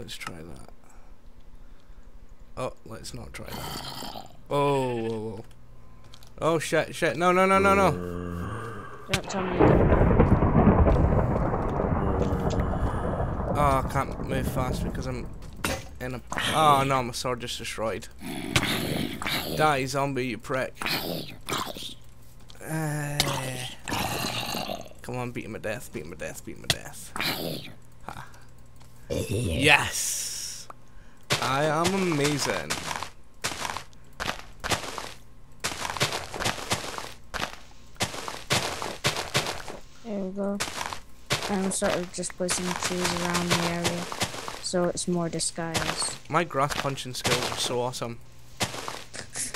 Let's try that. Oh, let's not try that. Oh, whoa, whoa. Oh shit, shit. No, no, no, no, no. Don't tell me. Oh, I can't move fast because I'm in a. Oh no, my sword just destroyed. Die, zombie, you prick. Uh, come on, beat him to death, beat him to death, beat him to death. Ha. Yes! I am amazing. There we go. I'm sort of just placing trees around the area so it's more disguised. My grass punching skills are so awesome.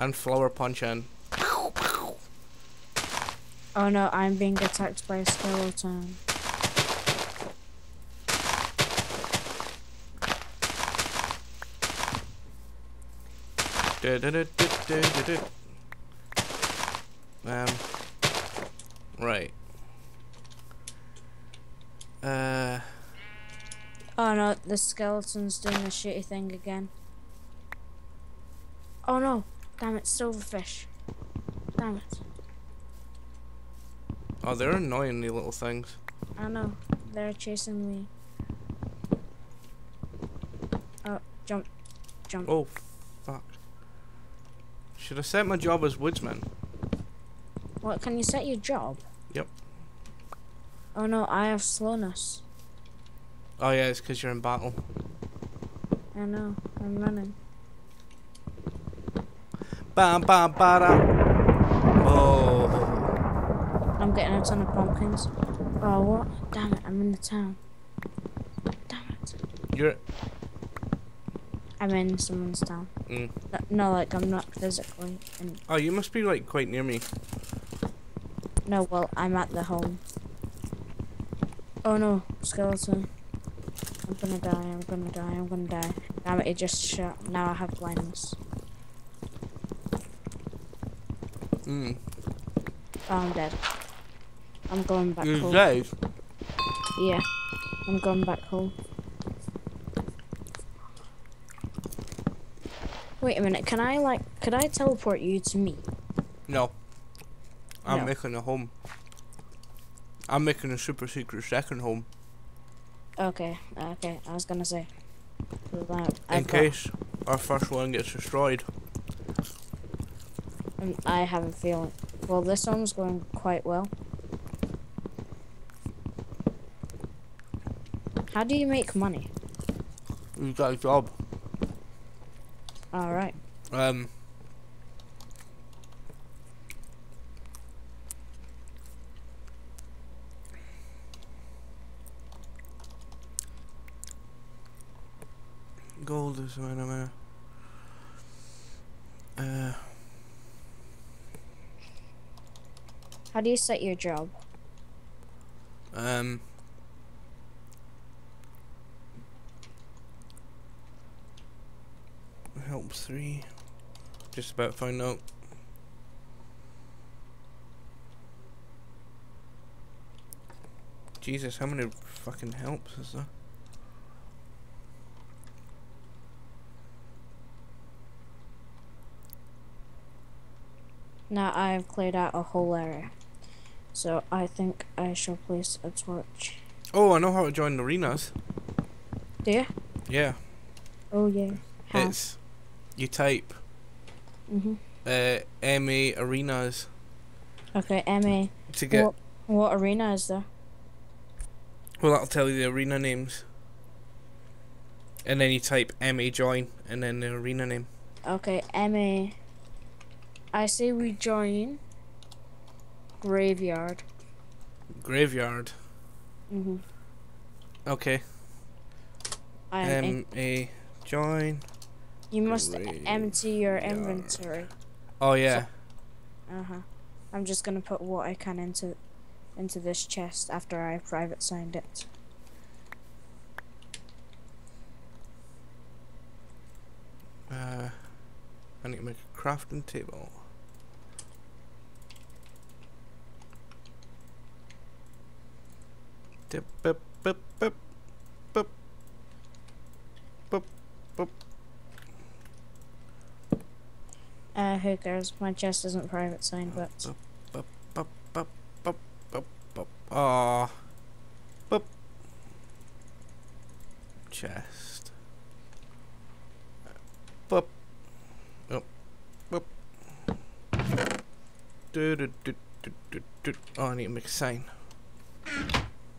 And flower punching. Oh no, I'm being attacked by a skeleton. Um. Right. Uh. Oh no, the skeleton's doing the shitty thing again. Oh no, damn it, silverfish. Damn it. Oh, they're annoying, the little things. I know, they're chasing me. Oh, jump, jump. Oh, fuck. Should I set my job as woodsman? What, can you set your job? Yep. Oh no, I have slowness. Oh yeah, it's because you're in battle. I know, I'm running. Bam, bam, bada. Oh. I'm getting a ton of pumpkins. Oh, what? Damn it, I'm in the town. Damn it. You're. I'm in someone's town. Mm. No, like, I'm not physically in. Oh, you must be like quite near me. No, well, I'm at the home. Oh no, skeleton. I'm gonna die, I'm gonna die, I'm gonna die. Damn it, it just shot. Now I have blindness. Mm. Oh, I'm dead. I'm going back You're home. dead. Yeah, I'm going back home. Wait a minute, can I, like, could I teleport you to me? No. I'm No. making a home. I'm making a super secret second home. Okay, okay, I was gonna say. In case our first one gets destroyed. um, I have a feeling. Well, this one's going quite well. How do you make money? You got a job. Alright. Um. Gold is when I'm uh, How do you set your job? um. Help three. Just about find out. Jesus, how many fucking helps is there? Now I have cleared out a whole area. So I think I shall place a torch. Oh, I know how to join arenas. Do you? Yeah, Oh yeah. How? it's you type hmm uh, MA arenas Okay, MA. to get. What, what arena is there? Well, that'll tell you the arena names. And then you type MA join and then the arena name. Okay, MA. I say we join Graveyard. Graveyard. Mm-hmm. Okay. I am in- MA join. You must empty your inventory. Oh yeah. Uh huh. I'm just gonna put what I can into into this chest after I private signed it. Uh, I need to make a crafting table. Dip, bip, bip, bip, bip, bip. Uh, who cares? My chest isn't private sign, but. Aw. Bup. Chest. Bup. Bup. Bup. Do, do, do, do, do, do. Oh, I need to make a sign.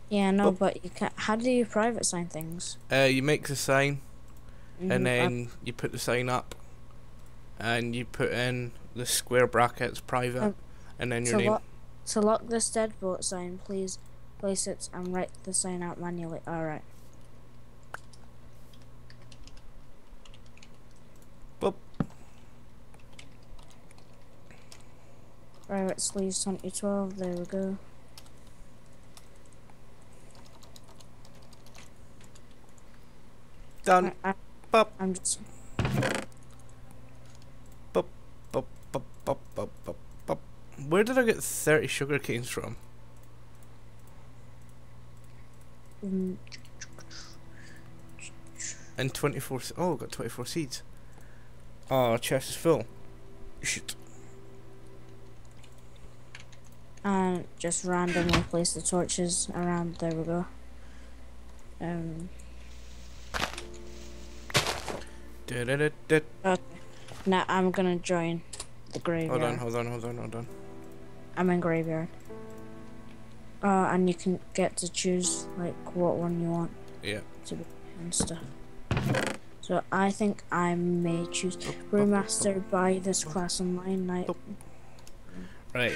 yeah, no, But- but you can't. How do you private sign things? Uh, you make the sign, Mhm, and uh, then you put the sign up, and you put in the square brackets private, Um, and then your to name. lock to lock this deadbolt sign, please place it and write the sign out manually. All right. Boop. Private sleeves 2012. There we go. Done. I, I, I'm just. Where did I get 30 sugar canes from? Mm, And 24. se- Oh, I got 24 seeds. Oh, chest is full. Shit. and just randomly place the torches around. There we go. Um. Da-da-da-da. Okay. Now I'm gonna join the graveyard. Hold on, hold on, hold on, hold on. I'm in graveyard. Uh, and you can get to choose like what one you want Yeah. to be and stuff. So I think I may choose Brewmaster by this class online night Right.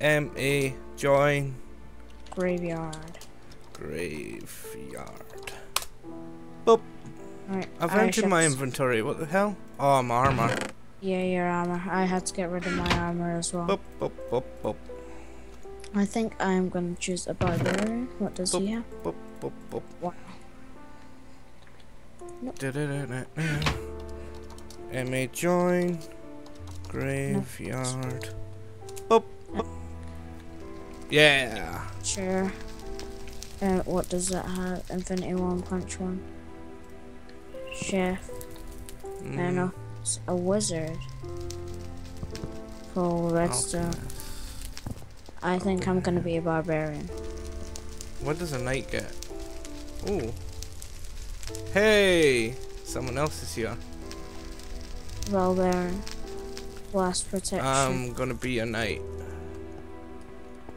M A join graveyard. graveyard. Right. I've I entered my inventory. What the hell? Oh, my armor. Yeah, your armor. I had to get rid of my armor as well. Bup, bup, bup, bup, I think I'm gonna choose a barbarian. What does he have? bup, bup, bup. Wow. Nope. Da-da-da-da-da. M A join graveyard. Bup, bup. Yeah. Sure. Uh, what does that have? Infinity one, punch one. Chef. I don't Mm, know. It's a wizard. Full redstone. Oh. alchemist. I think I'm gonna be a barbarian. What does a knight get? Ooh. Hey! Someone else is here. Well Barbarian. Blast protection. I'm gonna be a knight.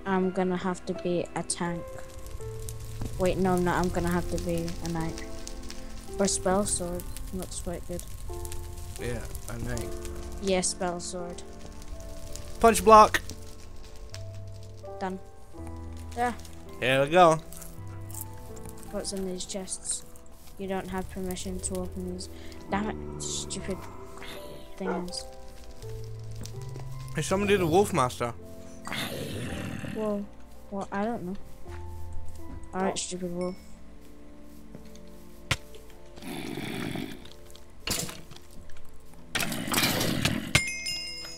I'm gonna have to be a tank. Wait, no, I'm not. I'm gonna have to be a knight. Or spell sword. Looks quite good. Yeah, I knight. Yeah, spell sword. Punch block! Done. Yeah. Here we go. What's in these chests? You don't have permission to open these. Damn it, stupid things. Is somebody the wolf master? Whoa. Well, I don't know. Alright, stupid wolf.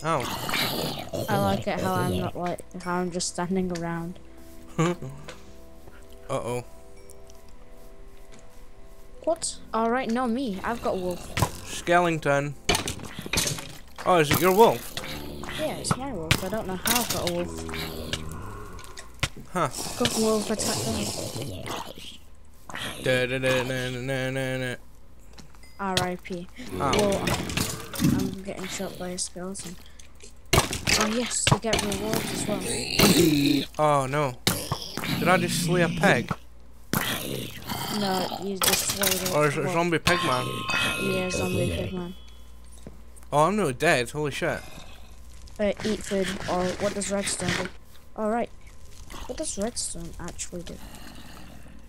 Oh. I like it how I'm not like how I'm just standing around. Uh oh. What? Alright, no me. I've got wolf. Skellington. Oh, is it your wolf? Yeah, it's my wolf. I don't know how I've got a wolf. Huh. Go wolf attack them. R.I.P. Oh. Whoa, I'm getting shot by a skeleton. Oh yes, you get rewards as well. Oh no. Did I just slay a pig? No, you just slayed it. Or is it a zombie pig man? Yeah, zombie pigman. Oh, I'm not dead. Holy shit. Uh, eat food, or what does redstone do? Alright. What does redstone actually do?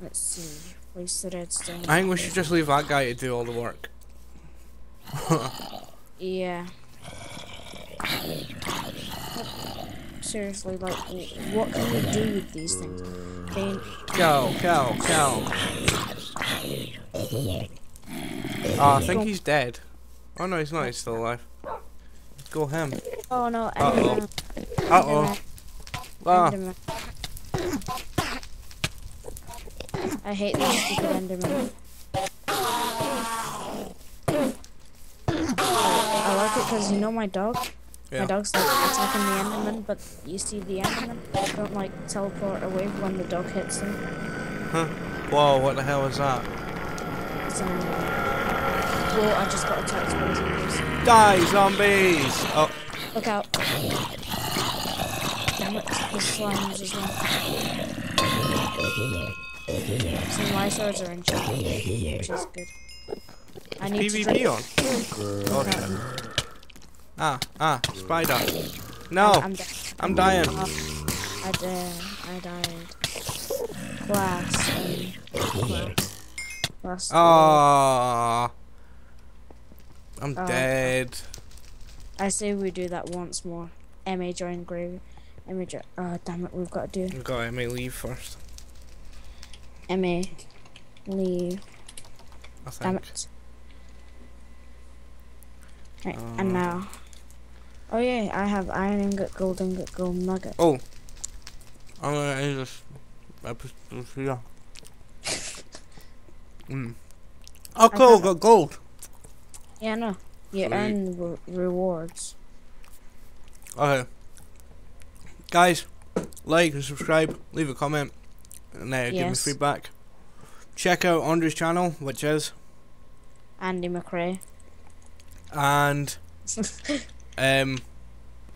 Let's see. Place the redstone. I think we should just leave that guy to do all the work. Yeah. Seriously, like, what can we do with these things? They, Go, go, go. Oh, I think he's dead. Oh no, he's not. He's still alive. Go him. oh no, Uh-oh. Uh oh. Ah. I hate these stupid Endermen. I like it because you know my dog. Yeah. My dog's like attacking the Enderman, but you see the Enderman don't like teleport away when the dog hits them. Huh? Whoa, what the hell is that? So, whoa! I just got attacked by zombies. Die, zombies! Oh, Look out! Damn it! There's slimes as well. Some my swords are in chat, which is good. I need to PvP take- on. Oh, shit. Ah, ah, spider. No, I'm, dead. I'm dying. Oh, I did. I died. Glass. Um, glass. Ah, I'm Oh. dead. I say we do that once more. MA join grave. MA join. Oh, damn it. We've got to do. God, I may leave first. MA. Leave. I Damn it. Right, Uh. and now. Oh yeah, I have iron ingot, gold ingot, gold nugget. Oh, I'm gonna end this episode here. Mm. Oh, cool, got gold. Yeah, no. You Sweet. earn re- rewards. Okay. Guys, like and subscribe, leave a comment, and uh, give me feedback. Check out Andre's channel, which is, Andy McRae. and um,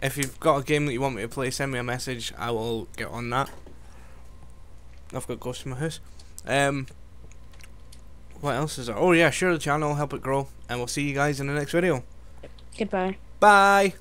if you've got a game that you want me to play, send me a message. I will get on that. I've got ghosts in my house. Um, what else is there? Oh yeah, share the channel, help it grow, and we'll see you guys in the next video. Goodbye. Bye.